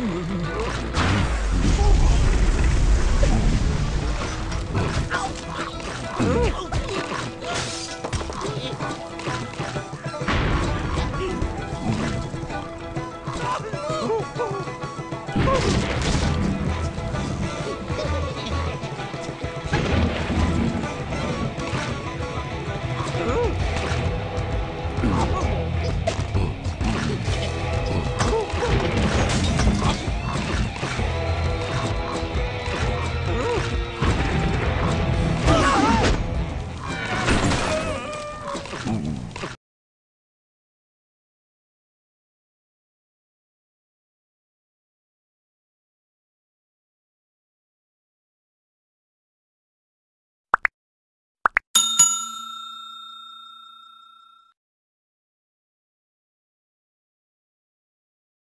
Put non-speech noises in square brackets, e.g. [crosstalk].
Oh! [laughs]